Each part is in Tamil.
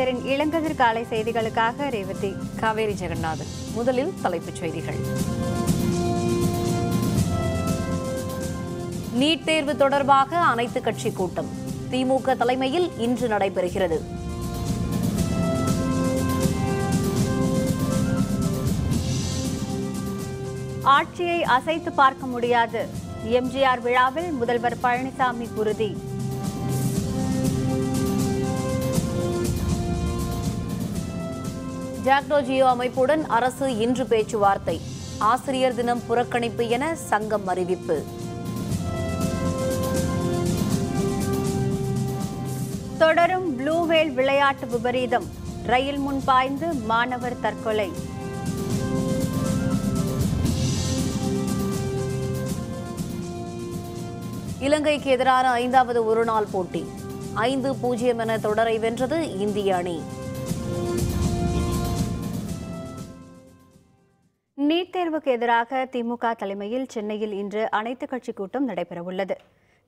வணக்கம் இளங்கதிர் காலை செய்திகளுக்காக ரேவதி. காவேரி ஜெகநாதன் முதலில் தலைப்புச் செய்திகள். நீட் தேர்வு தொடர்பாக அனைத்து கட்சி கூட்டம். திமுக தலைமையில் இன்று நடைபெறுகிறது. ஆட்சியை அசைத்து பார்க்க முடியாது. எம்ஜிஆர் விழாவில் முதல்வர் பழனிசாமி உறுதி. ஜாக்டோ ஜியோ அமைப்புடன் அரசு இன்று பேச்சுவார்த்தை. ஆசிரியர் தினம் புறக்கணிப்பு என சங்கம் அறிவிப்பு. தொடரும் ப்ளூவேல் விளையாட்டு விபரீதம். ரயில் முன் பாய்ந்து மாணவர் தற்கொலை. இலங்கைக்கு எதிரான ஐந்தாவது ஒருநாள் போட்டி. ஐந்து பூஜ்ஜியம் என தொடரை வென்றது இந்திய அணி. நீட் தேர்வுக்கு எதிராக திமுக தலைமையில் சென்னையில் இன்று அனைத்துக் கட்சி கூட்டம் நடைபெறவுள்ளது.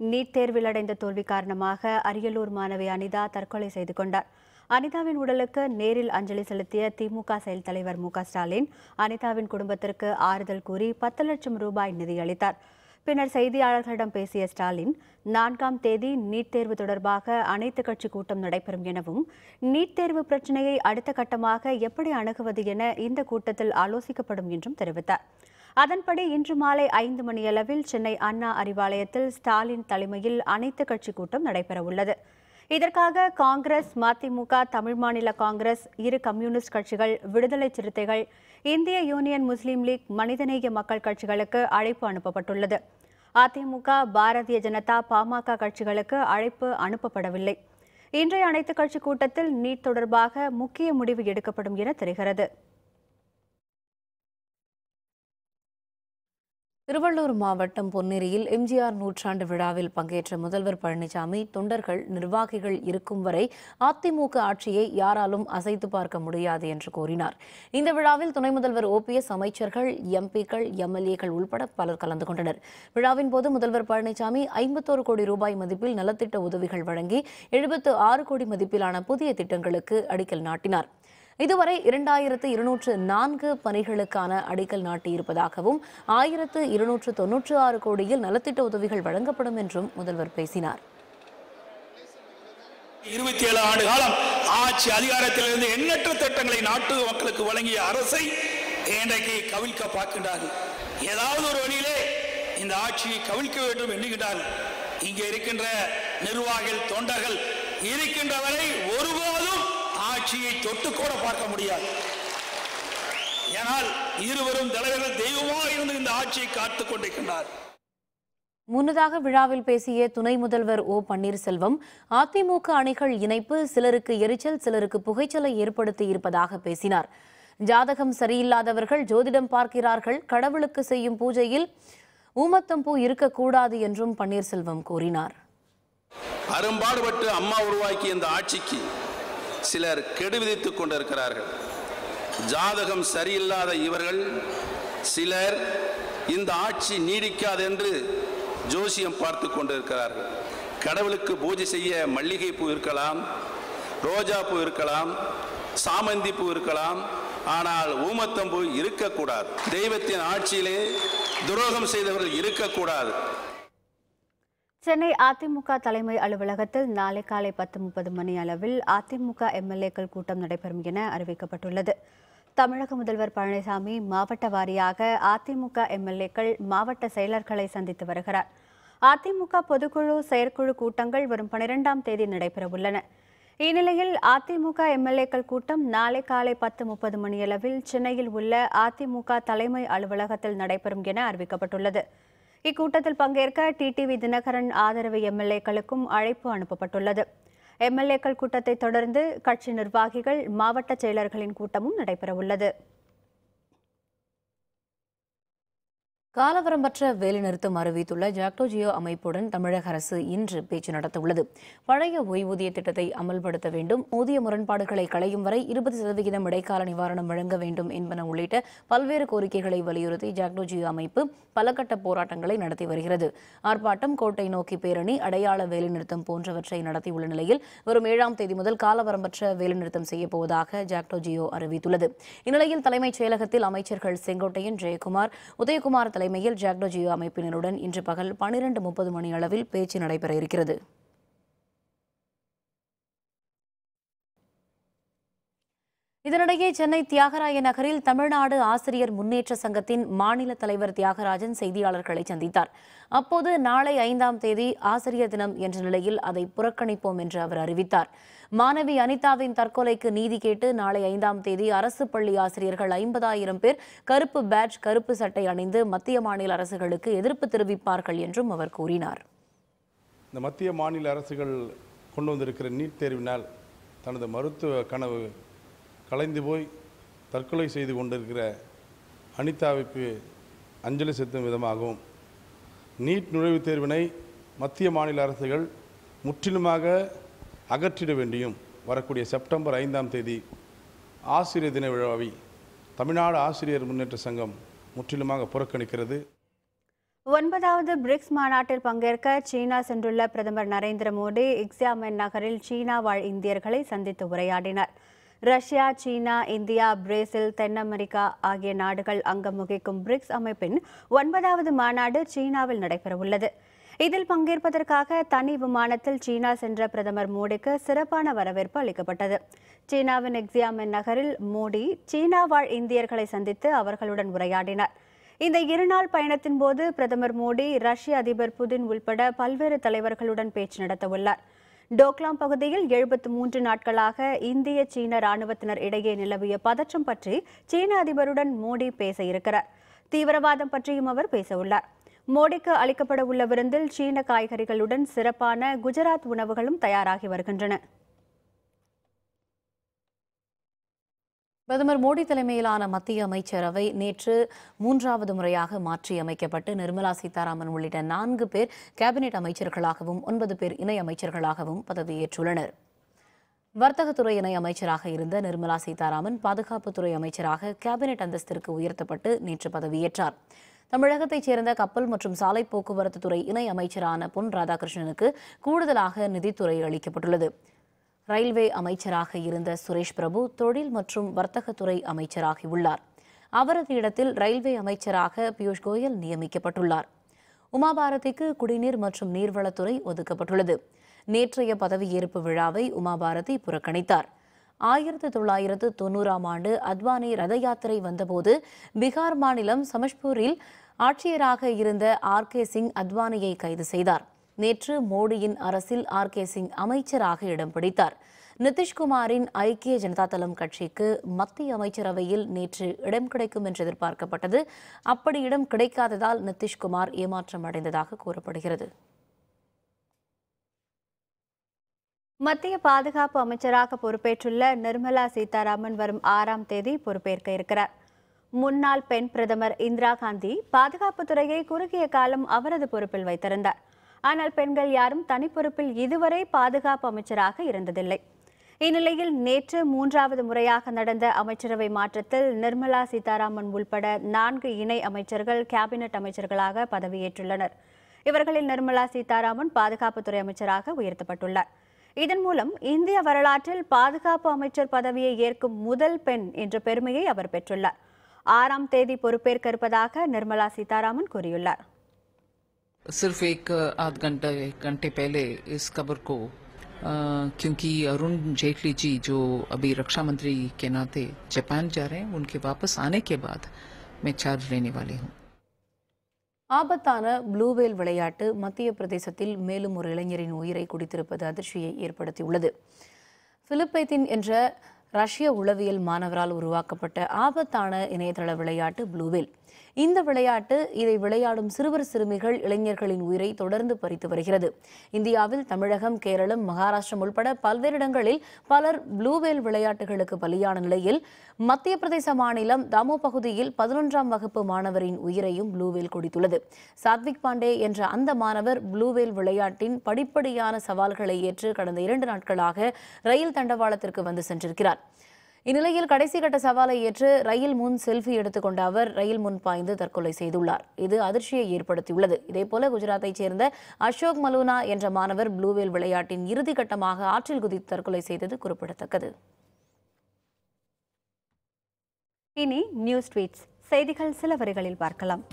நீட் தேர்வில் அடைந்த தோல்வி காரணமாக அரியலூர் மாணவி அனிதா தற்கொலை செய்து கொண்டார். அனிதாவின் உடலுக்கு நேரில் அஞ்சலி செலுத்திய திமுக செயல் தலைவர் மு க ஸ்டாலின் அனிதாவின் குடும்பத்திற்கு ஆறுதல் கூறி பத்து லட்சம் ரூபாய் நிதியளித்தார். பின்னர் செய்தியாளர்களிடம் பேசிய ஸ்டாலின் நான்காம் தேதி நீட் தேர்வு தொடர்பாக அனைத்து கட்சி கூட்டம் நடைபெறும் எனவும் நீட் தேர்வு பிரச்சினையை அடுத்த கட்டமாக எப்படி அணுகுவது என இந்த கூட்டத்தில் ஆலோசிக்கப்படும் என்றும் தெரிவித்தார். அதன்படி இன்று மாலை ஐந்து மணியளவில் சென்னை அண்ணா அறிவாலயத்தில் ஸ்டாலின் தலைமையில் அனைத்து கட்சி கூட்டம் நடைபெறவுள்ளது. இதற்காக காங்கிரஸ் மதிமுக தமிழ் மாநில காங்கிரஸ் இரு கம்யூனிஸ்ட் கட்சிகள் விடுதலை சிறுத்தைகள் இந்திய யூனியன் முஸ்லீம் லீக் மனிதநேய மக்கள் கட்சிகளுக்கு அழைப்பு அனுப்பப்பட்டுள்ளது. அதிமுக பாரதிய ஜனதா பாமக கட்சிகளுக்கு அழைப்பு அனுப்பப்படவில்லை. இன்றைய அனைத்துக் கட்சி கூட்டத்தில் நீட் தொடர்பாக முக்கிய முடிவு எடுக்கப்படும் என தெரிகிறது. திருவள்ளூர் மாவட்டம் பொன்னேரியில் எம்ஜிஆர் நூற்றாண்டு விழாவில் பங்கேற்ற முதல்வர் பழனிசாமி தொண்டர்கள் நிர்வாகிகள் இருக்கும் வரை அதிமுக ஆட்சியை யாராலும் அசைத்து பார்க்க முடியாது என்று கூறினார். இந்த விழாவில் துணை முதல்வர் ஓபிஎஸ் அமைச்சர்கள் எம்பிக்கள் எம்எல்ஏக்கள் உள்பட பலர் கலந்து கொண்டனர். விழாவின் போது முதல்வர் பழனிசாமி ஐம்பத்தோரு கோடி ரூபாய் மதிப்பில் நலத்திட்ட உதவிகள் வழங்கி எழுபத்து ஆறு கோடி மதிப்பிலான புதிய திட்டங்களுக்கு அடிக்கல் நாட்டினார். இதுவரை இரண்டாயிரத்து இருநூற்று நான்கு பணிகளுக்கான அடிக்கல் நாட்டியிருப்பதாகவும் ஆயிரத்து இருநூற்று தொன்னூற்று ஆறு கோடியில் நலத்திட்ட உதவிகள் வழங்கப்படும் என்றும் முதல்வர் பேசினார். இருபத்தி ஏழு ஆண்டு காலம் ஆட்சி அதிகாரத்திலிருந்து எண்ணற்ற திட்டங்களை நாட்டு மக்களுக்கு வழங்கிய அரசை இன்றைக்கு கவிழ்க்க பார்க்கின்றார்கள். ஏதாவது ஒரு வழியிலே இந்த ஆட்சியை கவிழ்க்க வேண்டும் எண்ணுகின்றார்கள் இங்கே இருக்கின்ற நிர்வாகிகள் தொண்டர்கள் இருக்கின்றவரை ஒருபோது ஆட்சியை தொட்டுக்கூட பார்க்க முடியாது. ஏனால் இருவரும் தலைவர்கள் தெய்வமாக இருந்து இந்த ஆட்சியை காத்துக் கொண்டிருக்கின்றார். முன்னதாக விழாவில் பேசிய துணை முதல்வர் ஓ பன்னீர்செல்வம் அதிமுக அணிகள் இணைப்பு சிலருக்கு எரிச்சல் சிலருக்கு புகைச்சலை ஏற்படுத்தி இருப்பதாக பேசினார். ஜாதகம் சரியில்லாதவர்கள் ஜோதிடம் பார்க்கிறார்கள் கடவுளுக்கு செய்யும் பூஜையில் ஊமத்தம்பூ இருக்கக்கூடாது என்றும் பன்னீர்செல்வம் கூறினார். அரும்பாடுபட்டு அம்மா உருவாக்கிய இந்த ஆட்சிக்கு சிலர் கெடு விதித்துக் கொண்டிருக்கிறார்கள். ஜாதகம் சரியில்லாத இவர்கள் சிலர் இந்த ஆட்சி நீடிக்காது என்று ஜோசியம் பார்த்து கொண்டிருக்கிறார்கள். கடவுளுக்கு பூஜை செய்ய மல்லிகை பூ இருக்கலாம் ரோஜா பூ இருக்கலாம் சாமந்தி பூ இருக்கலாம் ஆனால் ஊமத்தம்பூ இருக்கக்கூடாது. தெய்வத்தின் ஆட்சியிலே துரோகம் செய்தவர்கள் இருக்கக்கூடாது. சென்னை அதிமுக தலைமை அலுவலகத்தில் நாளை காலை பத்து முப்பது மணி அளவில் அதிமுக எம்எல்ஏக்கள் கூட்டம் நடைபெறும் என அறிவிக்கப்பட்டுள்ளது. தமிழக முதல்வர் பழனிசாமி மாவட்ட வாரியாக அதிமுக எம்எல்ஏக்கள் மாவட்ட செயலர்களை சந்தித்து வருகிறார். அதிமுக பொதுக்குழு செயற்குழு கூட்டங்கள் வரும் பனிரெண்டாம் தேதி நடைபெறவுள்ளன. இந்நிலையில் அதிமுக எம்எல்ஏக்கள் கூட்டம் நாளை காலை பத்து முப்பது மணியளவில் சென்னையில் உள்ள அதிமுக தலைமை அலுவலகத்தில் நடைபெறும் என அறிவிக்கப்பட்டுள்ளது. இக்கூட்டத்தில் பங்கேற்க டிடிவி தினகரன் ஆதரவு எம்எல்ஏக்களுக்கும் அழைப்பு அனுப்பப்பட்டுள்ளது. எம்எல்ஏக்கள் கூட்டத்தை தொடர்ந்து கட்சி நிர்வாகிகள் மாவட்ட செயலர்களின் கூட்டமும் நடைபெறவுள்ளது. காலவரம்பற்ற வேலைநிறுத்தம் அறிவித்துள்ள ஜாக்டோ ஜியோ அமைப்புடன் தமிழக அரசு இன்று பேச்சு நடத்தவுள்ளது. பழைய ஓய்வூதிய திட்டத்தை அமல்படுத்த வேண்டும். ஊதிய முரண்பாடுகளை களையும் வரை இருபது சதவிகிதம் இடைக்கால நிவாரணம் வழங்க வேண்டும் என்பன உள்ளிட்ட பல்வேறு கோரிக்கைகளை வலியுறுத்தி ஜாக்டோ ஜியோ அமைப்பு பலகட்ட போராட்டங்களை நடத்தி வருகிறது. ஆர்ப்பாட்டம் கோட்டை நோக்கி பேரணி அடையாள வேலைநிறுத்தம் போன்றவற்றை நடத்தியுள்ள நிலையில் வரும் ஏழாம் தேதி முதல் காலவரம்பற்ற வேலைநிறுத்தம் செய்யப்போவதாக ஜாக்டோ ஜியோ அறிவித்துள்ளது. இந்நிலையில் தலைமைச் செயலகத்தில் அமைச்சர்கள் செங்கோட்டையன் ஜெயக்குமார் உதயகுமார் தலைமையில் ஜாக்டோ ஜியோ அமைப்பினருடன் இன்று பகல் பனிரெண்டு முப்பது மணி அளவில் பேச்சு நடைபெற இருக்கிறது. இதனிடையே சென்னை தியாகராய நகரில் தமிழ்நாடு ஆசிரியர் முன்னேற்ற சங்கத்தின் மாநில தலைவர் தியாகராஜன் செய்தியாளர்களை சந்தித்தார். அப்போது நாளை ஐந்தாம் தேதி ஆசிரியர் தினம் என்ற நிலையில் அதை புறக்கணிப்போம் என்று அவர் அறிவித்தார். மாணவி அனிதாவின் தற்கொலைக்கு நீதி கேட்டு நாளை ஐந்தாம் தேதி அரசு பள்ளி ஆசிரியர்கள் ஐம்பதாயிரம் பேர் கருப்பு பேட்ச் கருப்பு சட்டை அணிந்து மத்திய மாநில அரசுகளுக்கு எதிர்ப்பு தெரிவிப்பார்கள் என்றும் அவர் கூறினார். இந்த மத்திய மாநில அரசுகள் கொண்டு வந்திருக்கிற நீட் தேர்வினால் தனது மருத்துவ கனவு கலைந்து போய் தற்கொலை செய்து கொண்டிருக்கிற அனிதாவுக்கு அஞ்சலி செலுத்தும் விதமாகவும் நீட் நுழைவுத் தேர்வினை மத்திய மாநில அரசுகள் முற்றிலுமாக அகற்றிட வேண்டியும் வரக்கூடிய செப்டம்பர் ஐந்தாம் தேதி ஆசிரியர் தின விழாவை தமிழ்நாடு ஆசிரியர் முன்னேற்ற சங்கம் முற்றிலுமாக புறக்கணிக்கிறது. ஒன்பதாவது பிரிக்ஸ் மாநாட்டில் பங்கேற்க சீனா சென்றுள்ள பிரதமர் நரேந்திர மோடி இக்ஸாமென் நகரில் சீனா வாழ் இந்தியர்களை சந்தித்து உரையாடினார். ரஷ்யா சீனா இந்தியா பிரேசில் தென் அமெரிக்கா ஆகிய நாடுகள் அங்கம் வகிக்கும் பிரிக்ஸ் அமைப்பின் ஒன்பதாவது மாநாடு சீனாவில் நடைபெறவுள்ளது. இதில் பங்கேற்பதற்காக தனி விமானத்தில் சீனா சென்ற பிரதமர் மோடிக்கு சிறப்பான வரவேற்பு அளிக்கப்பட்டது. சீனாவின் எக்ஸியாமென் நகரில் மோடி சீனா வாழ் இந்தியர்களை சந்தித்து அவர்களுடன் உரையாடினார். இந்த இருநாள் பயணத்தின் போது பிரதமர் மோடி ரஷ்ய அதிபர் புதின் உள்பட பல்வேறு தலைவர்களுடன் பேச்சு நடத்தவுள்ளார். டோக்லாம் பகுதியில் எழுபத்து மூன்று நாட்களாக இந்திய சீன ராணுவத்தினர் இடையே நிலவிய பதற்றம் பற்றி சீன அதிபருடன் மோடி பேச இருக்கிறார். தீவிரவாதம் பற்றியும் அவர் பேசவுள்ளார் மோடிக்கு அளிக்கப்பட உள்ள விருந்தில் சீன காய்கறிகளுடன் சிறப்பான குஜராத் உணவுகளும் தயாராகி வருகின்றன. பிரதமர் மோடி தலைமையிலான மத்திய அமைச்சரவை நேற்று மூன்றாவது முறையாக மாற்றியமைக்கப்பட்டு நிர்மலா சீதாராமன் உள்ளிட்ட நான்கு பேர் கேபினெட் அமைச்சர்களாகவும் ஒன்பது பேர் இணை அமைச்சர்களாகவும் பதவியேற்றுள்ளனர். வர்த்தகத்துறை இணை அமைச்சராக இருந்த நிர்மலா சீதாராமன் பாதுகாப்புத்துறை அமைச்சராக கேபினெட் அந்தஸ்திற்கு உயர்த்தப்பட்டு நேற்று பதவியேற்றார். தமிழகத்தைச் சேர்ந்த கப்பல் மற்றும் சாலை போக்குவரத்து துறை இணை அமைச்சரான பொன் ராதாகிருஷ்ணனுக்கு கூடுதலாக நிதித்துறை அளிக்கப்பட்டுள்ளது. ரயில்வே அமைச்சராக இருந்த சுரேஷ் பிரபு தொழில் மற்றும் வர்த்தகத்துறை அமைச்சராகியுள்ளார். அவரது இடத்தில் ரயில்வே அமைச்சராக பியூஷ் கோயல் நியமிக்கப்பட்டுள்ளார். உமாபாரதிக்கு குடிநீர் மற்றும் நீர்வளத்துறை ஒதுக்கப்பட்டுள்ளது. நேற்றைய பதவியேற்பு விழாவை உமாபாரதி புறக்கணித்தார். ஆயிரத்து தொள்ளாயிரத்து தொண்ணூறாம் ஆண்டு அத்வானி ரத யாத்திரை வந்தபோது பீகார் மாநிலம் சமஷ்பூரில் ஆட்சியராக இருந்த ஆர் கே சிங் அத்வானியை கைது செய்தார். நேற்று மோடியின் அரசில் ஆர். கே. சிங் அமைச்சராக இடம் பிடித்தார். நிதிஷ்குமாரின் ஐக்கிய ஜனதா தளம் கட்சிக்கு மத்திய அமைச்சரவையில் நேற்று இடம் கிடைக்கும் என்று எதிர்பார்க்கப்பட்டது. அப்படி இடம் கிடைக்காததால் நிதிஷ்குமார் ஏமாற்றம் அடைந்ததாக கூறப்படுகிறது. மத்திய பாதுகாப்பு அமைச்சராக பொறுப்பேற்றுள்ள நிர்மலா சீதாராமன் வரும் ஆறாம் தேதி பொறுப்பேற்க இருக்கிறார். முன்னாள் பெண் பிரதமர் இந்திரா காந்தி பாதுகாப்புத்துறையை குறுகிய காலம் அவரது பொறுப்பில் வைத்திருந்தார். ஆனால் பெண்கள் யாரும் தனிப்பொறுப்பில் இதுவரை பாதுகாப்பு அமைச்சராக இருந்ததில்லை. இந்நிலையில் நேற்று மூன்றாவது முறையாக நடந்த அமைச்சரவை மாற்றத்தில் நிர்மலா சீதாராமன் உள்பட நான்கு இணை அமைச்சர்கள் கேபினெட் அமைச்சர்களாக பதவியேற்றுள்ளனர். இவர்களில் நிர்மலா சீதாராமன் பாதுகாப்புத்துறை அமைச்சராக உயர்த்தப்பட்டுள்ளார். இதன் மூலம் இந்திய வரலாற்றில் பாதுகாப்பு அமைச்சர் பதவியை ஏற்கும் முதல் பெண் என்ற பெருமையை அவர் பெற்றுள்ளார். ஆறாம் தேதி பொறுப்பேற்க இருப்பதாக நிர்மலா சீதாராமன் கூறியுள்ளார். सिर्फ एक आध घंटे घंटे पहले इस खबर को अ, क्योंकि अरुण जेटली जी जो अभी रक्षा मंत्री के नाते जापान जा रहे हैं उनके वापस आने के बाद मैं चार्ज लेने वाली हूँ ஆபத்தான ப்ளூவேல் விளையாட்டு மத்திய பிரதேசத்தில் மேலும் ஒரு இளைஞரின் உயிரை குடித்திருப்பது அதிர்ச்சியை ஏற்படுத்தியுள்ளது பிலிப்பைத்தின் என்ற ரஷ்ய உளவியல் மாணவரால் உருவாக்கப்பட்ட ஆபத்தான இணையதள விளையாட்டு ப்ளூவேல் இந்த விளையாட்டு இதை விளையாடும் சிறுவர் சிறுமிகள் இளைஞர்களின் உயிரை தொடர்ந்து பறித்து வருகிறது. இந்தியாவில் தமிழகம் கேரளம் மகாராஷ்டிரம் உள்பட பல்வேறு இடங்களில் பலர் ப்ளூவேல் விளையாட்டுகளுக்கு பலியான நிலையில் மத்திய பிரதேச மாநிலம் தாமோ பகுதியில் பதினொன்றாம் வகுப்பு மாணவரின் உயிரையும் ப்ளூவேல் குடித்துள்ளது. சாத்விக் பாண்டே என்ற அந்த மாணவர் ப்ளூவேல் விளையாட்டின் படிப்படியான சவால்களை ஏற்று கடந்த இரண்டு நாட்களாக ரயில் தண்டவாளத்திற்கு வந்து சென்றிருக்கிறார். இந்நிலையில் கடைசி கட்ட சவாலை ஏற்று ரயில் முன் செல்ஃபி எடுத்துக்கொண்ட அவர் ரயில் முன் பாய்ந்து தற்கொலை செய்துள்ளார். இது அதிர்ச்சியை ஏற்படுத்தியுள்ளது. இதேபோல குஜராத்தைச் சேர்ந்த அசோக் மலூனா என்ற மாணவர் ப்ளூவேல் விளையாட்டின் இறுதி கட்டமாக ஆற்றில் குதித்து தற்கொலை செய்தது குறிப்பிடத்தக்கது. இனி நியூஸ் ட்வீட்ஸ். செய்திகள் சில வரிகளில் பார்க்கலாம்.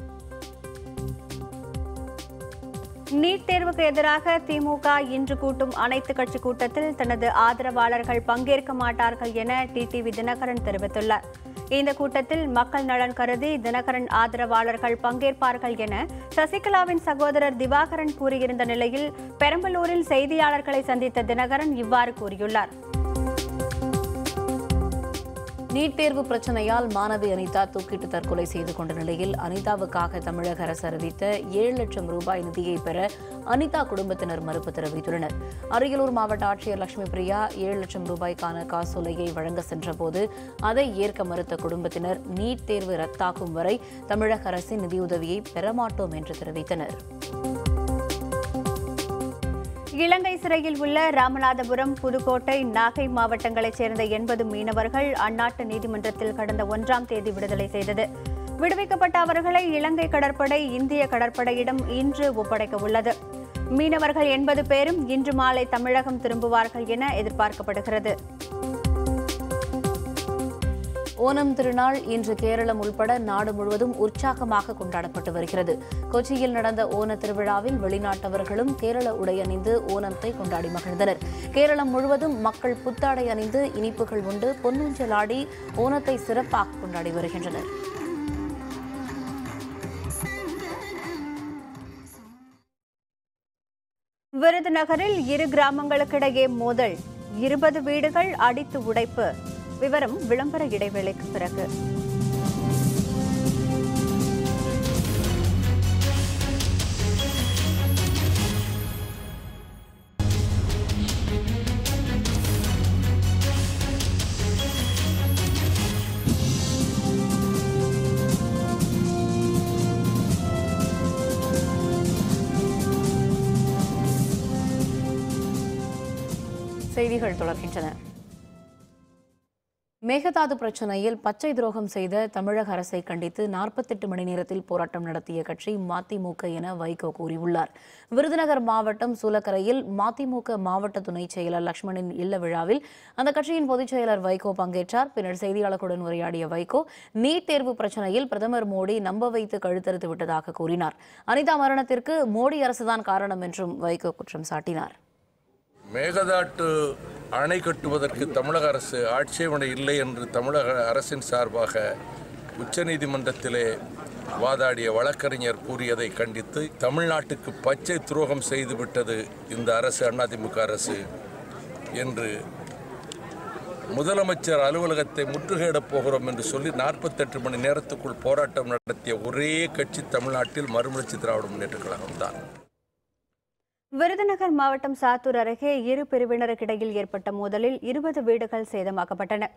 நீட் தேர்வுக்கு எதிராக திமுக இன்று கூட்டும் அனைத்து கட்சி கூட்டத்தில் தனது ஆதரவாளர்கள் பங்கேற்க மாட்டார்கள் என டிடிவி தினகரன் தெரிவித்துள்ளார். இந்த கூட்டத்தில் மக்கள் நலன் கருதி தினகரன் ஆதரவாளர்கள் பங்கேற்பார்கள் என சசிகலாவின் சகோதரர் திவாகரன் கூறியிருந்த நிலையில் பெரம்பலூரில் செய்தியாளர்களை சந்தித்த தினகரன் இவ்வாறு கூறியுள்ளார். நீட் தேர்வு பிரச்சனையால் மாணவி அனிதா தூக்கிட்டு தற்கொலை செய்து கொண்ட நிலையில் அனிதாவுக்காக தமிழக அரசு அறிவித்த ஏழு லட்சம் ரூபாய் நிதியை பெற அனிதா குடும்பத்தினர் மறுப்பு தெரிவித்துள்ளனர். அரியலூர் மாவட்ட ஆட்சியர் லட்சுமி பிரியா ஏழு லட்சம் ரூபாய்க்கான காசோலையை வழங்க சென்றபோது அதை ஏற்க மறுத்த குடும்பத்தினர் நீட் தேர்வு ரத்தாகும் வரை தமிழக அரசின் நிதியுதவியை பெறமாட்டோம் என்று தெரிவித்தனர். இலங்கை சிறையில் உள்ள ராமநாதபுரம் புதுக்கோட்டை நாகை மாவட்டங்களைச் சேர்ந்த எண்பது மீனவர்கள் அந்நாட்டு நீதிமன்றத்தில் கடந்த ஒன்றாம் தேதி விடுதலை செய்தது. விடுவிக்கப்பட்ட அவர்களை இலங்கை கடற்படை இந்திய கடற்படையிடம் இன்று ஒப்படைக்க உள்ளது. மீனவர்கள் எண்பது பேரும் இன்று மாலை தமிழகம் திரும்புவார்கள் என எதிர்பார்க்கப்படுகிறது. ஓணம் திருநாள் இன்று கேரளம் உள்பட நாடு முழுவதும் உற்சாகமாக கொண்டாடப்பட்டு வருகிறது. கொச்சியில் நடந்த ஓண திருவிழாவில் வெளிநாட்டவர்களும் கேரள உடை அணிந்து ஓணத்தை கொண்டாடி மகிழ்ந்தனர். கேரளம் முழுவதும் மக்கள் புத்தாடை அணிந்து இனிப்புகள் உண்டு பொன்னூஞ்சலாடி ஓணத்தை சிறப்பாக கொண்டாடி வருகின்றனர். விருதுநகரில் இரு கிராமங்களுக்கிடையே மோதல். இருபது வீடுகள் அடித்து உடைப்பு. விவரம் விளம்பர இடைவேளைக்கு பிறகு. செய்திகள் தொடர்கின்றன. மேகதாது பிரச்சனையில் பச்சை துரோகம் செய்த தமிழக அரசை கண்டித்து நாற்பத்தெட்டு மணி நேரத்தில் போராட்டம் நடத்திய கட்சி மதிமுக என வைகோ கூறியுள்ளார். விருதுநகர் மாவட்டம் சூலக்கரையில் மதிமுக மாவட்ட துணை செயலர் லட்சுமணின் இல்ல விழாவில் அந்த கட்சியின் பொதுச் செயலர் வைகோ பங்கேற்றார். பின்னர் செய்தியாளர்களுடன் உரையாடிய வைகோ நீட் தேர்வு பிரச்சனையில் பிரதமர் மோடி நம்ப வைத்து கழுத்தறுத்து விட்டதாக கூறினார். அனிதா மரணத்திற்கு மோடி அரசுதான் காரணம் என்றும் வைகோ குற்றம் சாட்டினார். மேகதாட்டு அணை கட்டுவதற்கு தமிழக அரசு ஆட்சேபனை இல்லை என்று தமிழக அரசின் சார்பாக உச்சநீதிமன்றத்திலே வாதாடிய வழக்கறிஞர் கூறியதை கண்டித்து தமிழ்நாட்டுக்கு பச்சை துரோகம் செய்துவிட்டது இந்த அரசு அதிமுக அரசு என்று முதலமைச்சர் அலுவலகத்தை முற்றுகையிடப் போகிறோம் என்று சொல்லி நாற்பத்தெட்டு மணி நேரத்துக்குள் போராட்டம் நடத்திய ஒரே கட்சி தமிழ்நாட்டில் மறுமலர்ச்சி திராவிட முன்னேற்ற கழகம்தான் விருதுநகர் மாவட்டம் சாத்தூர் அருகே இரு பிரிவினருக்கிடையில் ஏற்பட்ட மோதலில் இருபது வீடுகள் சேதமாக்கப்பட்டன.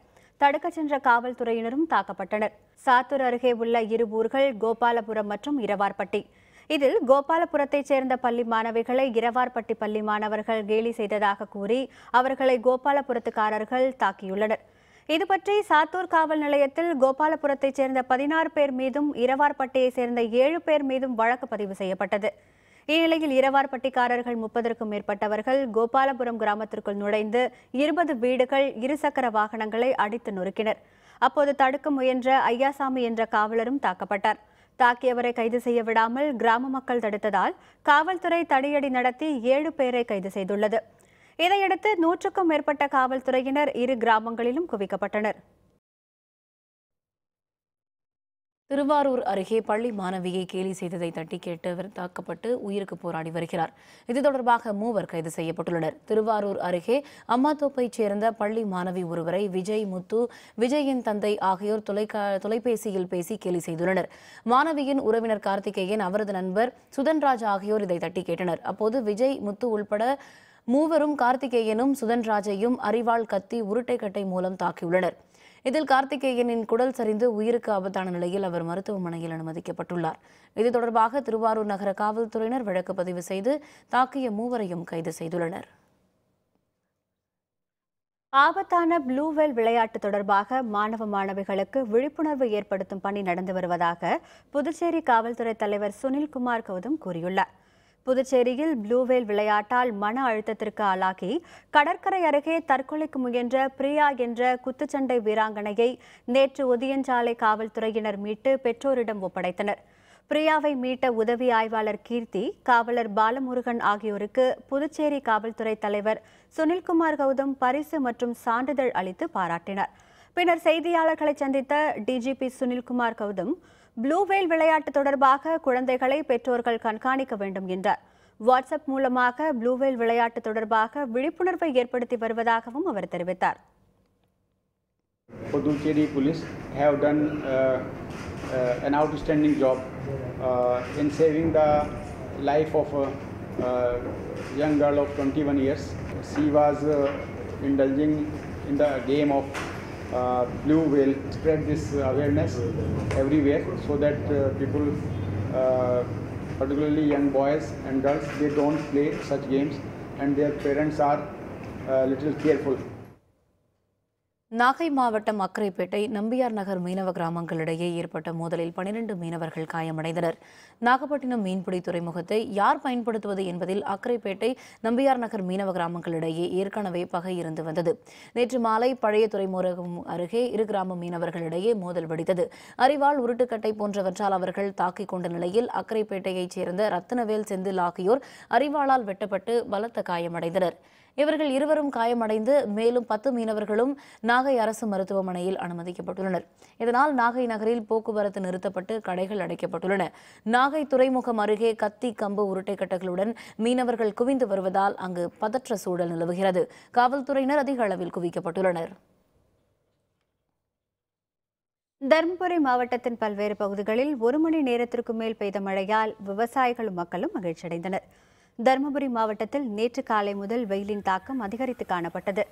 தடுக்கச் சென்ற காவல்துறையினரும் தாக்கப்பட்டனர். சாத்தூர் அருகே உள்ள இரு ஊர்கள் கோபாலபுரம் மற்றும் இரவார்பட்டி. இதில் கோபாலபுரத்தைச் சேர்ந்த பள்ளி மாணவிகளை இரவார்பட்டி பள்ளி மாணவர்கள் கேலி செய்ததாக கூறி அவர்களை கோபாலபுரத்துக்காரர்கள் தாக்கியுள்ளனர். இதுபற்றி சாத்தூர் காவல் நிலையத்தில் கோபாலபுரத்தைச் சேர்ந்த பதினாறு பேர் மீதும் இரவார்பட்டியைச் சேர்ந்த ஏழு பேர் மீதும் வழக்கு பதிவு செய்யப்பட்டது. இந்நிலையில் இரவார்பட்டிக்காரர்கள் முப்பதற்கும் மேற்பட்டவர்கள் கோபாலபுரம் கிராமத்திற்குள் நுழைந்து இருபது வீடுகள் இருசக்கர வாகனங்களை அடித்து நொறுக்கினர். அப்போது தடுக்க முயன்ற ஐயாசாமி என்ற காவலரும் தாக்கப்பட்டார். தாக்கியவரை கைது செய்ய விடாமல் கிராம மக்கள் தடுத்ததால் காவல்துறை தடியடி நடத்தி ஏழு பேரை கைது செய்துள்ளது. இதையடுத்து நூற்றுக்கும் மேற்பட்ட காவல்துறையினர் இரு கிராமங்களிலும் குவிக்கப்பட்டனர். திருவாரூர் அருகே பள்ளி மாணவியை கேலி செய்ததை தட்டி கேட்டு தாக்கப்பட்டு உயிருக்கு போராடி வருகிறார். இது தொடர்பாக மூவர் கைது செய்யப்பட்டுள்ளனர். திருவாரூர் அருகே அம்மாத்தோப்பைச் சேர்ந்த பள்ளி மாணவி ஒருவரை விஜய் முத்து விஜயின் தந்தை ஆகியோர் தொலைக்கா தொலைபேசியில் பேசி கேலி செய்துள்ளனர். மாணவியின் உறவினர் கார்த்திகேயன் அவரது நண்பர் சுதன்ராஜ் ஆகியோர் இதை தட்டி கேட்டனர். அப்போது விஜய் முத்து உள்பட மூவரும் கார்த்திகேயனும் சுதன்ராஜையும் அரிவாள் கத்தி உருட்டைக்கட்டை மூலம் தாக்கியுள்ளனர். இதில் கார்த்திகேயனின் குடல் சரிந்து உயிருக்கு ஆபத்தான நிலையில் அவர் மருத்துவமனையில் அனுமதிக்கப்பட்டுள்ளார். இது தொடர்பாக திருவாரூர் நகர காவல்துறையினர் வழக்கு பதிவு செய்து தாக்கிய மூவரையும் கைது செய்துள்ளனர். ஆபத்தான ப்ளூவெல் விளையாட்டு தொடர்பாக மாணவ மாணவிகளுக்கு விழிப்புணர்வு ஏற்படுத்தும் பணி நடந்து வருவதாக புதுச்சேரி காவல்துறை தலைவர் சுனில்குமார் கௌதம் கூறியுள்ளார். புதுச்சேரியில் ப்ளூவேல் விளையாட்டால் மன அழுத்தத்திற்கு ஆளாகி கடற்கரை அருகே தற்கொலைக்கு முயன்ற பிரியா என்ற குத்துச்சண்டை வீராங்கனையை நேற்று ஒதியஞ்சாலை காவல்துறையினர் மீட்டு பெற்றோரிடம் ஒப்படைத்தனர். பிரியாவை மீட்ட உதவி ஆய்வாளர் கீர்த்தி காவலர் பாலமுருகன் ஆகியோருக்கு புதுச்சேரி காவல்துறை தலைவர் சுனில்குமார் கௌதம் பரிசு மற்றும் சான்றிதழ் அளித்து பாராட்டினார். பின்னர் செய்தியாளர்களை சந்தித்த டிஜிபி சுனில்குமார் கௌதம் ப்ளூவேல் விளையாட்டு தொடர்பாக குழந்தைகளை பெற்றோர்கள் கண்காணிக்க வேண்டும் என்றார் வாட்ஸ்அப் மூலமாக ப்ளூவேல் விளையாட்டு தொடர்பாக விழிப்புணர்வை ஏற்படுத்தி வருவதாகவும் அவர் தெரிவித்தார் Puducherry police have done uh, uh, an outstanding job uh, in saving the life of a uh, young girl of 21 years. She was uh, indulging in the game of uh, blue whale. Spread this awareness everywhere so that uh, people, uh, particularly young boys and girls, they don't play such games and their parents are uh, little careful. Nagai மாவட்டம் அக்கரைப்பேட்டை நம்பியார் நகர் மீனவ கிராமங்களிடையே ஏற்பட்ட மோதலில் பனிரெண்டு மீனவர்கள் காயமடைந்தனர். நாகப்பட்டினம் மீன்பிடி துறைமுகத்தை யார் பயன்படுத்துவது என்பதில் அக்கரைப்பேட்டை நம்பியார் நகர் மீனவ கிராமங்களிடையே ஏற்கனவே பகை இருந்து வந்தது. நேற்று மாலை பழைய துறைமுகம் அருகே இரு கிராம மீனவர்களிடையே மோதல் வெடித்தது. அரிவாள் உருட்டுக்கட்டை போன்றவற்றால் அவர்கள் தாக்கிக் கொண்ட நிலையில் அக்கரைப்பேட்டையைச் சேர்ந்த ரத்தனவேல் செந்தில் ஆகியோர் அரிவாளால் வெட்டப்பட்டு பலத்த காயமடைந்தனர். இவர்கள் இருவரும் காயமடைந்து மேலும் பத்து மீனவர்களும் நாகை அரசு மருத்துவமனையில் அனுமதிக்கப்பட்டுள்ளனர். இதனால் நாகை நகரில் போக்குவரத்து நிறுத்தப்பட்டு கடைகள் அடைக்கப்பட்டுள்ளன. நாகை துறைமுகம் அருகே கத்தி கம்பு உருட்டைக்கட்டைகளுடன் மீனவர்கள் குவிந்து வருவதால் அங்கு பதற்ற சூழல் நிலவுகிறது. காவல்துறையினர் அதிக அளவில் குவிக்கப்பட்டுள்ளனர். தருமபுரி மாவட்டத்தின் பல்வேறு பகுதிகளில் ஒரு மணி நேரத்திற்கு மேல் பெய்த மழையால் விவசாயிகளும் மக்களும் மகிழ்ச்சியடைந்தனர். தருமபுரி மாவட்டத்தில் நேற்று காலை முதல் வெயிலின் தாக்கம் அதிகரித்து காணப்பட்டது.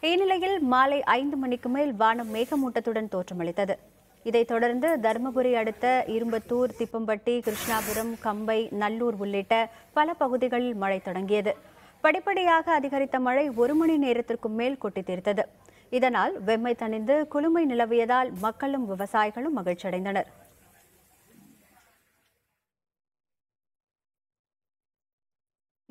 இந்நிலையில் மாலை ஐந்து மணிக்கு மேல் வானம் மேகமூட்டத்துடன் தோற்றமளித்தது. இதைத் தொடர்ந்து தருமபுரி அடுத்த இரும்பத்தூர் திப்பம்பட்டி கிருஷ்ணாபுரம் கம்பை நல்லூர் உள்ளிட்ட பல பகுதிகளில் மழை தொடங்கியது. படிப்படியாக அதிகரித்த மழை ஒரு மணி நேரத்திற்கும் மேல் கொட்டி தீர்த்தது. இதனால் வெம்மை தணிந்து குளுமை நிலவியதால் மக்களும் விவசாயிகளும் மகிழ்ச்சியடைந்தனர்.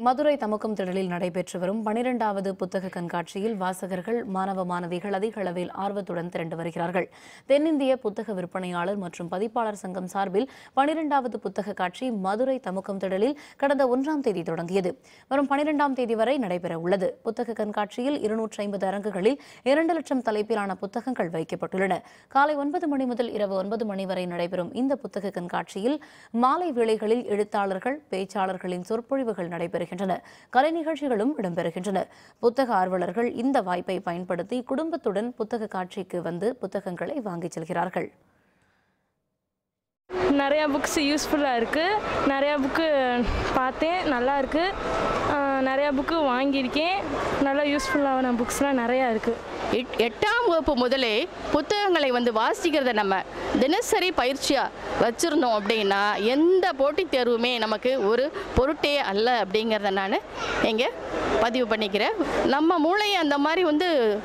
மதுரை தமுக்கம் திடலில் நடைபெற்று வரும் பனிரெண்டாவது புத்தக கண்காட்சியில் வாசகர்கள் மாணவ மாணவிகள் அதிக அளவில் ஆர்வத்துடன் திரண்டு வருகிறார்கள். தென்னிந்திய புத்தக விற்பனையாளர் மற்றும் பதிப்பாளர் சங்கம் சார்பில் பனிரெண்டாவது புத்தக காட்சி மதுரை தமுக்கம் திடலில் கடந்த ஒன்றாம் தேதி தொடங்கியது. வரும் பனிரெண்டாம் தேதி வரை நடைபெற உள்ளது. புத்தக கண்காட்சியில் இருநூற்றி ஐம்பது அரங்குகளில் இரண்டு லட்சம் தலைப்பிலான புத்தகங்கள் வைக்கப்பட்டுள்ளன. காலை ஒன்பது மணி முதல் இரவு ஒன்பது மணி வரை நடைபெறும் இந்த புத்தக கண்காட்சியில் மாலை வேளைகளில் எழுத்தாளர்கள் பேச்சாளர்களின் சொற்பொழிவுகள் நடைபெறுகின்றன கலை நிகழ்ச்சிகளும் இடம்பெறுகின்றன. புத்தக ஆர்வலர்கள் இந்த வாய்ப்பை பயன்படுத்தி குடும்பத்துடன் புத்தக காட்சிக்கு வந்து புத்தகங்களை வாங்கிச் செல்கிறார்கள். நிறையா புக்ஸ் யூஸ்ஃபுல்லாக இருக்குது நிறையா புக்கு பார்த்தேன். நல்லா இருக்குது நிறையா புக்கு வாங்கியிருக்கேன். நல்லா யூஸ்ஃபுல்லான புக்ஸ்லாம் நிறையா இருக்குது எட்- எட்டாம் வகுப்பு முதலே புத்தகங்களை வந்து வாசிக்கிறத நம்ம தினசரி பயிற்சியாக வச்சுருந்தோம் அப்படின்னா எந்த போட்டித் தேர்வுமே நமக்கு ஒரு பொருட்டே அல்ல அப்படிங்கிறத நான் இங்கே பதிவு பண்ணிக்கிறேன். நம்ம மூளையை அந்த மாதிரி வந்து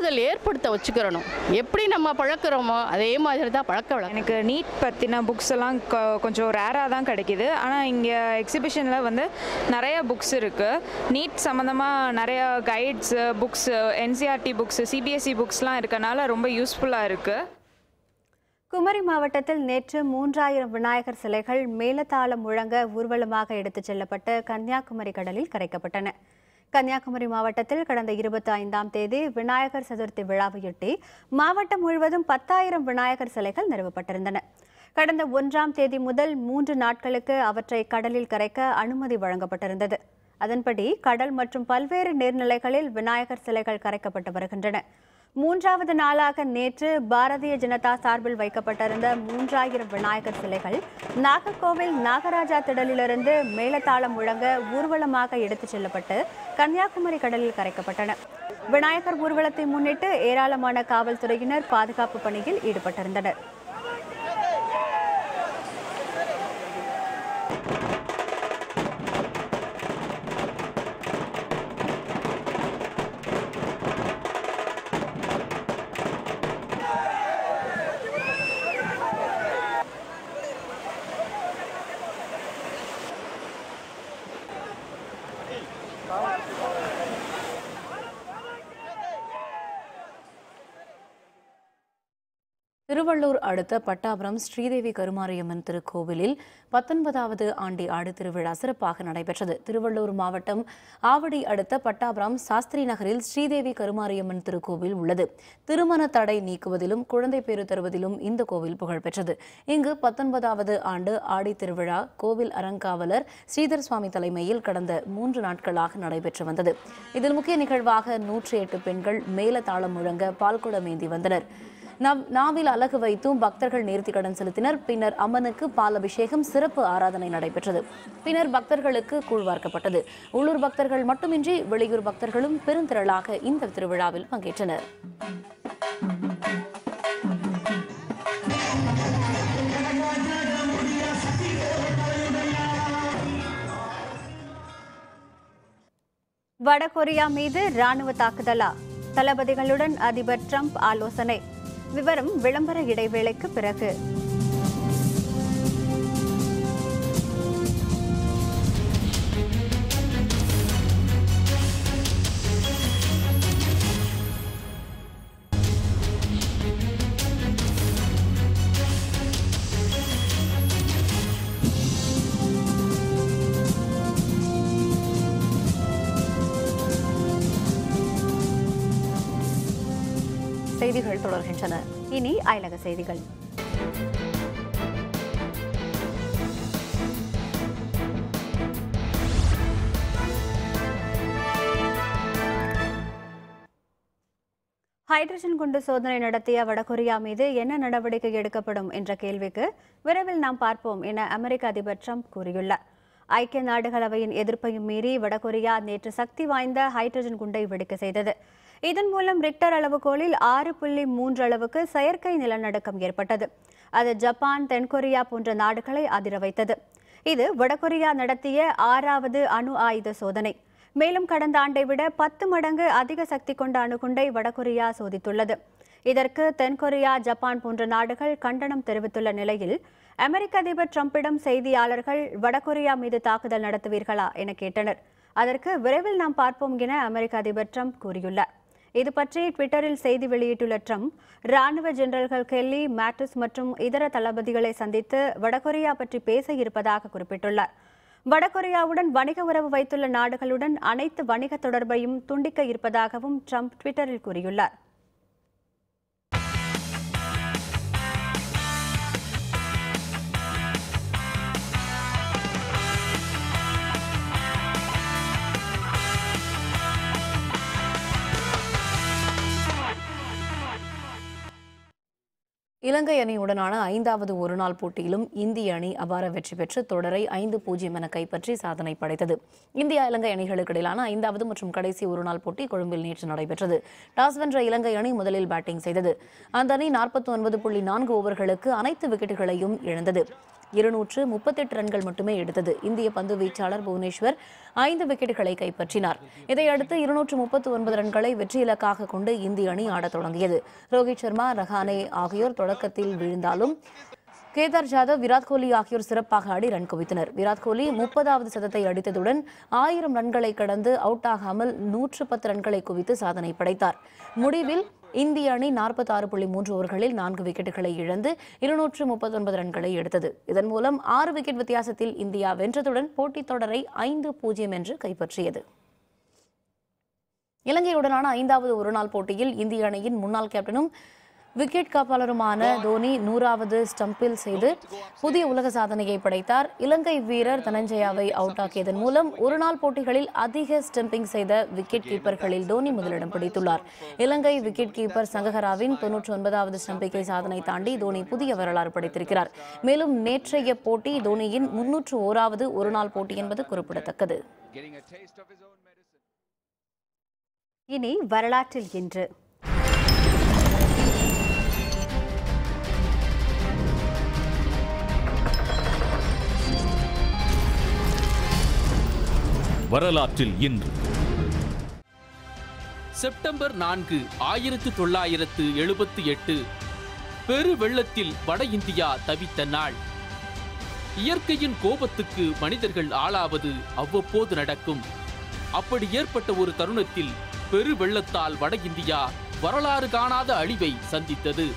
தூண்டுதல் ஏற்படுத்த வச்சுக்கிறணும். எப்படி நம்ம பழக்கிறோமோ அதே மாதிரி தான் பழக்க வழக்கம். எனக்கு நீட் பற்றின புக்ஸ் எல்லாம் கொ- கொஞ்சம் ரேராக தான் கிடைக்கிது. ஆனால் இங்கே எக்ஸிபிஷனில் வந்து நிறைய புக்ஸ் இருக்குது நீட் சம்மந்தமாக நிறைய guides books NCERT books CBSE புக்ஸ்லாம் இருக்கனால ரொம்ப யூஸ்ஃபுல்லாக இருக்குது குமரி மாவட்டத்தில் நேற்று மூன்றாயிரம் விநாயகர் சிலைகள் மேலதாளம் முழங்க ஊர்வலமாக எடுத்துச் செல்லப்பட்டு கன்னியாகுமரி கடலில் கரைக்கப்பட்டன. கன்னியாகுமரி மாவட்டத்தில் கடந்த இருபத்தி ஐந்தாம் தேதி விநாயகர் சதுர்த்தி விழாவையொட்டி மாவட்டம் முழுவதும் பத்தாயிரம் விநாயகர் சிலைகள் நிறுவப்பட்டிருந்தன. கடந்த ஒன்றாம் தேதி முதல் மூன்று நாட்களுக்கு அவற்றை கடலில் கரைக்க அனுமதி வழங்கப்பட்டிருந்தது. அதன்படி கடல் மற்றும் பல்வேறு நீர்நிலைகளில் விநாயகர் சிலைகள் கரைக்கப்பட்டு வருகின்றன. மூன்றாவது நாளாக நேற்று பாரதிய ஜனதா சார்பில் வைக்கப்பட்டிருந்த மூன்றாயிரம் விநாயகர் சிலைகள் நாகர்கோவில் நாகராஜா திடலிலிருந்து மேலத்தாளம் முழங்க ஊர்வலமாக எடுத்துச் செல்லப்பட்டு கன்னியாகுமரி கடலில் கரைக்கப்பட்டன. விநாயகர் ஊர்வலத்தை முன்னிட்டு ஏராளமான காவல்துறையினர் பாதுகாப்பு பணியில் ஈடுபட்டிருந்தனர். திருவள்ளூர் அடுத்த பட்டாபுரம் ஸ்ரீதேவி கருமாரியம்மன் திருக்கோவிலில் பத்தொன்பதாவது ஆண்டி ஆடு திருவிழா சிறப்பாக நடைபெற்றது. திருவள்ளூர் மாவட்டம் ஆவடி அடுத்த பட்டாபுரம் சாஸ்திரி நகரில் ஸ்ரீதேவி கருமாரியம்மன் திருக்கோவில் உள்ளது. திருமண தடை நீக்குவதிலும் குழந்தை பேறு தருவதிலும் இந்த கோவில் புகழ்பெற்றது. இங்கு பத்தொன்பதாவது ஆண்டு ஆடி திருவிழா கோவில் அறங்காவலர் ஸ்ரீதர் சுவாமி தலைமையில் கடந்த மூன்று நாட்களாக நடைபெற்று வந்தது. இதில் முக்கிய நிகழ்வாக நூற்றி எட்டு பெண்கள் மேல தாளம் முழங்க பால்குடம் ஏந்தி வந்தனர். நாவில் அழகு வைத்தும் பக்தர்கள் நேர்த்தி கடன் செலுத்தினர். பின்னர் அம்மனுக்கு பால் அபிஷேகம் சிறப்பு ஆராதனை நடைபெற்றது. பின்னர் பக்தர்களுக்கு கூழ்வார்க்கப்பட்டது உள்ளூர் பக்தர்கள் மட்டுமின்றி வெளியூர் பக்தர்களும் பெருந்திரளாக இந்த திருவிழாவில் பங்கேற்றனர். வடகொரியா மீது ராணுவ தாக்குதலா? தளபதிகளுடன் அதிபர் ட்ரம்ப் ஆலோசனை. விவரம் விளம்பர இடைவேளைக்கு பிறகு. அயலக செய்திகள். ஹைட்ரஜன் குண்டு சோதனை நடத்திய வடகொரியா மீது என்ன நடவடிக்கை எடுக்கப்படும் என்ற கேள்விக்கு விரைவில் நாம் பார்ப்போம் என அமெரிக்க அதிபர் ட்ரம்ப் கூறியுள்ளார். ஐக்கிய நாடுகள் அவையின் எதிர்ப்பையும் மீறி வடகொரியா நேற்று சக்தி வாய்ந்த ஹைட்ரஜன் குண்டை வெடிக்க செய்தது. இதன் மூலம் ரிக்டர் அளவுகோலில் ஆறு புள்ளி மூன்று அளவுக்கு செயற்கை நிலநடுக்கம் ஏற்பட்டது. அது ஜப்பான் தென்கொரியா போன்ற நாடுகளை அதிர வைத்தது. இது வடகொரியா நடத்திய ஆறாவது அணு ஆயுத சோதனை. மேலும் கடந்த ஆண்டை விட பத்து மடங்கு அதிக சக்தி கொண்ட அணுகுண்டை வடகொரியா சோதித்துள்ளது. இதற்கு தென்கொரியா ஜப்பான் போன்ற நாடுகள் கண்டனம் தெரிவித்துள்ள நிலையில் அமெரிக்க அதிபர் டிரம்பிடம் செய்தியாளர்கள் வடகொரியா மீது தாக்குதல் நடத்துவீர்களா என கேட்டனர். அதற்கு விரைவில் நாம் பார்ப்போம் என அமெரிக்க அதிபர் ட்ரம்ப் கூறியுள்ளார். இது பற்றி ட்விட்டரில் செய்தி வெளியிட்டுள்ள ட்ரம்ப் ராணுவ ஜெனரல்கள் கெல்லி மேட்டிஸ் மற்றும் இதர தளபதிகளை சந்தித்து வடகொரியா பற்றி பேச இருப்பதாக குறிப்பிட்டுள்ளார். வடகொரியாவுடன் வணிக உறவு வைத்துள்ள நாடுகளுடன் அனைத்து வணிக தொடர்பையும் துண்டிக்க இருப்பதாகவும் ட்ரம்ப் ட்விட்டரில் கூறியுள்ளார். இலங்கை அணியுடனான ஐந்தாவது ஒருநாள் போட்டியிலும் இந்திய அணி அபார வெற்றி பெற்று தொடரை ஐந்து பூஜ்ஜியம் என கைப்பற்றி சாதனை படைத்தது. இந்தியா இலங்கை அணிகளுக்கு இடையிலான ஐந்தாவது மற்றும் கடைசி ஒருநாள் போட்டி கொழும்பில் நேற்று நடைபெற்றது. டாஸ் வென்ற இலங்கை அணி முதலில் பேட்டிங் செய்தது. அந்த அணி நாற்பத்தி ஒன்பது புள்ளி நான்கு ஓவர்களுக்கு அனைத்து விக்கெட்டுகளையும் இழந்தது. இருநூற்று முப்பத்தெட்டு ரன்கள் மட்டுமே எடுத்தது. இந்திய பந்து வீச்சாளர் புவனேஸ்வர் ஐந்து விக்கெட்டுகளை கைப்பற்றினார். இதையடுத்து இருநூற்று முப்பத்தி ஒன்பது ரன்களை வெற்றி இலக்காக கொண்டு இந்திய அணி ஆடத் தொடங்கியது. ரோஹித் சர்மா ரஹானே ஆகியோர் தொடக்கத்தில் விழுந்தாலும் கேதார் ஜாதவ் விராட் கோலி ஆகியோர் சிறப்பாக ஆடி ரன் குவித்தனர். விராட் கோலி முப்பதாவது சதத்தை அடித்ததுடன் ஆயிரம் ரன்களை கடந்து அவுட் ஆகாமல் நூற்று பத்து ரன்களை குவித்து சாதனை படைத்தார். முடிவில் இந்திய அணி நாற்பத்தி ஆறு புள்ளி மூன்று ஓவர்களில் நான்கு விக்கெட்டுகளை இழந்து இருநூற்று முப்பத்தொன்பது ரன்களை எடுத்தது. இதன் மூலம் ஆறு விக்கெட் வித்தியாசத்தில் இந்தியா வென்றதுடன் போட்டித் தொடரை ஐந்து பூஜ்ஜியம் என்று கைப்பற்றியது. இலங்கையுடனான ஐந்தாவது ஒருநாள் போட்டியில் இந்திய அணியின் முன்னாள் கேப்டனும் விக்கெட் காப்பாளருமான தோனி நூறாவது ஸ்டம்பில் செய்து புதிய உலக சாதனையை படைத்தார். இலங்கை வீரர் தனஞ்சயாவை அவுட் ஆக்கியதன் மூலம் ஒருநாள் போட்டிகளில் அதிக ஸ்டம்பிங் செய்த விக்கெட் கீப்பர்களில் தோனி முதலிடம் பிடித்துள்ளார். இலங்கை விக்கெட் கீப்பர் சங்ககராவின் தொன்னூற்றி ஒன்பதாவது ஸ்டம்பிங்கை சாதனை தாண்டி தோனி புதிய வரலாறு படைத்திருக்கிறார். மேலும் நேற்றைய போட்டி தோனியின் முன்னூற்று ஓராவது ஒருநாள் போட்டி என்பது குறிப்பிடத்தக்கது. இனி வரலாற்றில் இன்று. வரலாற்றில் இன்று. செப்டம்பர் நான்கு ஆயிரத்து தொள்ளாயிரத்து எழுபத்தி எட்டு பெரு வெள்ளத்தில் வட இந்தியா தவித்த நாள். இயற்கையின் கோபத்துக்கு மனிதர்கள் ஆளாவது அவ்வப்போது நடக்கும். அப்படி ஏற்பட்ட ஒரு தருணத்தில் பெரு வெள்ளத்தால் வட இந்தியா வரலாறு காணாத அழிவை சந்தித்தது.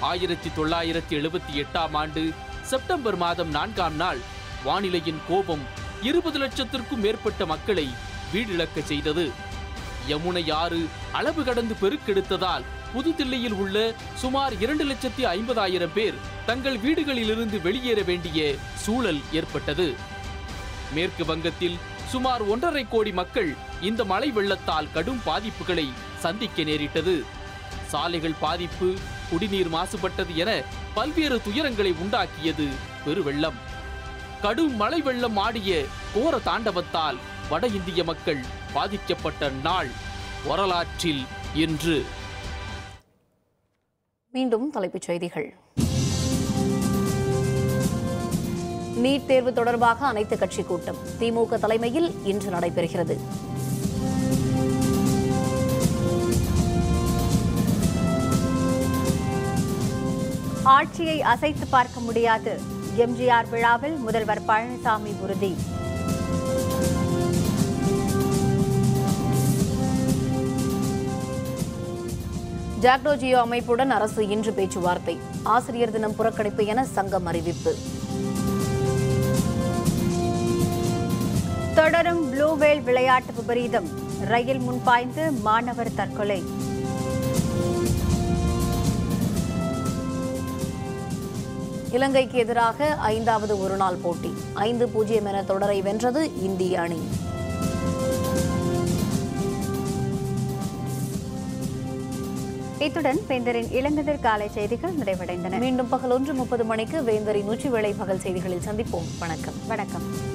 ஆயிரத்தி தொள்ளாயிரத்தி எழுபத்தி எட்டாம் ஆண்டு செப்டம்பர் மாதம் நான்காம் நாள் வானிலையின் கோபம் இருபது லட்சத்திற்கும் மேற்பட்ட மக்களை வீடிழக்க செய்தது. யமுனை ஆறு அளவு கடந்து பெருக்கெடுத்ததால் புதுதில்லியில் உள்ள சுமார் இரண்டு லட்சத்தி ஐம்பதாயிரம் பேர் தங்கள் வீடுகளிலிருந்து வெளியேற வேண்டிய சூழல் ஏற்பட்டது. மேற்கு வங்கத்தில் சுமார் ஒன்றரை கோடி மக்கள் இந்த மழை வெள்ளத்தால் கடும் பாதிப்புகளை சந்திக்க நேரிட்டது. சாலைகள் பாதிப்பு குடிநீர் மாசுபட்டது என பல்வேறு துயரங்களை உண்டாக்கியது பெருவெள்ளம். கடும் மழை வெள்ளம் ஆடிய கோர தாண்டவத்தால் வட இந்திய மக்கள் பாதிக்கப்பட்ட நாள் வரலாற்றில் இன்று. மீண்டும் தலைப்புச் செய்திகள். நீட் தேர்வு தொடர்பாக அனைத்து கட்சி கூட்டம் திமுக தலைமையில் இன்று நடைபெறுகிறது. ஆட்சியை அசைத்து பார்க்க முடியாது. எம்ஜிஆர் விழாவில் முதல்வர் பழனிசாமி உறுதி. ஜாக்டோ ஜியோ அமைப்புடன் அரசு இன்று பேச்சுவார்த்தை. ஆசிரியர் தினம் புறக்கணிப்பு என சங்கம் அறிவிப்பு. தொடரும் ப்ளூவேல் விளையாட்டு விபரீதம். ரயில் முன்பாய்ந்து மாணவர் தற்கொலை. இலங்கைக்கு எதிராக ஐந்தாவது ஒருநாள் போட்டி. ஐந்து பூஜ்ஜியம் என தொடரை வென்றது இந்திய அணி. இத்துடன் வேந்தரின் இளங்கதிர் காலை செய்திகள் நிறைவடைந்தன. மீண்டும் பகல் ஒன்று முப்பது மணிக்கு வேந்தரின் உச்சி வேளை பகல் செய்திகளில் சந்திப்போம். வணக்கம். வணக்கம்.